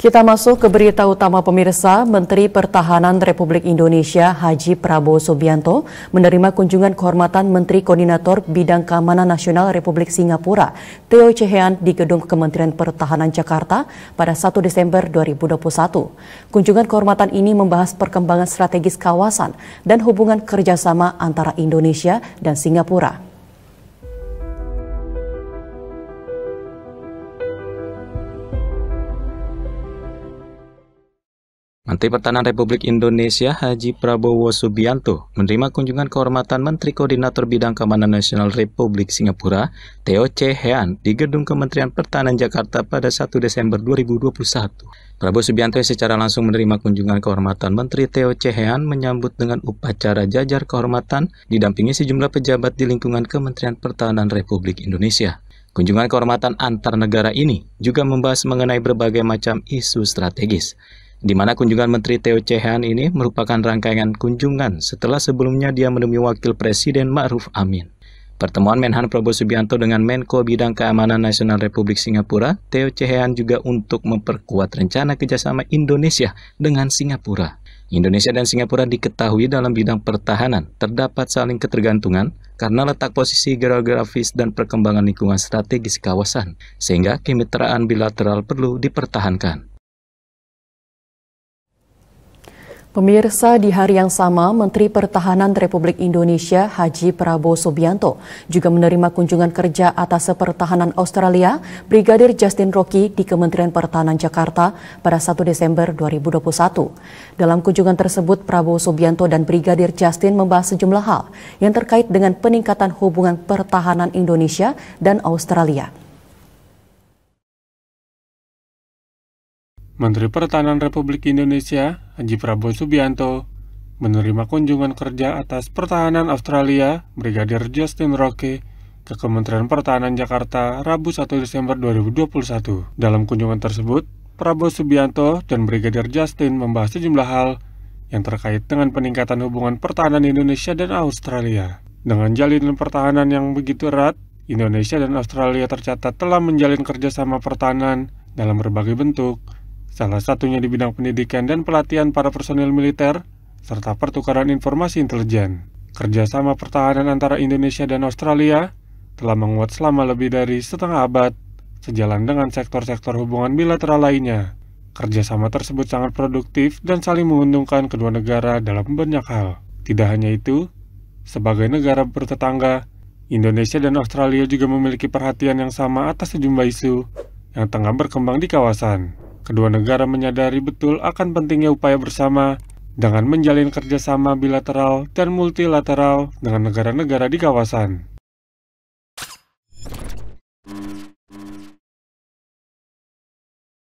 Kita masuk ke berita utama pemirsa, Menteri Pertahanan Republik Indonesia Haji Prabowo Subianto menerima kunjungan kehormatan Menteri Koordinator Bidang Keamanan Nasional Republik Singapura, Theo Chehean di Gedung Kementerian Pertahanan Jakarta pada 1 Desember 2021. Kunjungan kehormatan ini membahas perkembangan strategis kawasan dan hubungan kerjasama antara Indonesia dan Singapura. Menteri Pertahanan Republik Indonesia Haji Prabowo Subianto menerima kunjungan kehormatan Menteri Koordinator Bidang Keamanan Nasional Republik Singapura, Theo Che Hean, di Gedung Kementerian Pertahanan Jakarta pada 1 Desember 2021. Prabowo Subianto yang secara langsung menerima kunjungan kehormatan Menteri Theo Che Hean menyambut dengan upacara jajar kehormatan didampingi sejumlah pejabat di lingkungan Kementerian Pertahanan Republik Indonesia. Kunjungan kehormatan antar negara ini juga membahas mengenai berbagai macam isu strategis di mana kunjungan Menteri Teo Chehan ini merupakan rangkaian kunjungan setelah sebelumnya dia menemui Wakil Presiden Ma'ruf Amin. Pertemuan Menhan Prabowo Subianto dengan Menko Bidang Keamanan Nasional Republik Singapura, Teo Chehan juga untuk memperkuat rencana kerjasama Indonesia dengan Singapura. Indonesia dan Singapura diketahui dalam bidang pertahanan terdapat saling ketergantungan karena letak posisi geografis dan perkembangan lingkungan strategis kawasan, sehingga kemitraan bilateral perlu dipertahankan. Pemirsa di hari yang sama, Menteri Pertahanan Republik Indonesia Haji Prabowo Subianto juga menerima kunjungan kerja atas Pertahanan Australia Brigadir Justin Rocky di Kementerian Pertahanan Jakarta pada 1 Desember 2021. Dalam kunjungan tersebut, Prabowo Subianto dan Brigadir Justin membahas sejumlah hal yang terkait dengan peningkatan hubungan pertahanan Indonesia dan Australia. Menteri Pertahanan Republik Indonesia, Haji Prabowo Subianto, menerima kunjungan kerja atas pertahanan Australia, Brigadir Justin Roque, ke Kementerian Pertahanan Jakarta Rabu 1 Desember 2021. Dalam kunjungan tersebut, Prabowo Subianto dan Brigadir Justin membahas sejumlah hal yang terkait dengan peningkatan hubungan pertahanan Indonesia dan Australia. Dengan jalinan pertahanan yang begitu erat, Indonesia dan Australia tercatat telah menjalin kerjasama pertahanan dalam berbagai bentuk, salah satunya di bidang pendidikan dan pelatihan para personil militer, serta pertukaran informasi intelijen. Kerjasama pertahanan antara Indonesia dan Australia telah menguat selama lebih dari setengah abad, sejalan dengan sektor-sektor hubungan bilateral lainnya. Kerjasama tersebut sangat produktif dan saling menguntungkan kedua negara dalam banyak hal. Tidak hanya itu, sebagai negara bertetangga, Indonesia dan Australia juga memiliki perhatian yang sama atas sejumlah isu yang tengah berkembang di kawasan. Kedua negara menyadari betul akan pentingnya upaya bersama dengan menjalin kerjasama bilateral dan multilateral dengan negara-negara di kawasan.